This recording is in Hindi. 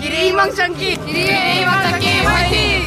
Kiriwang Sangki. Kiriwang Sangki Mati.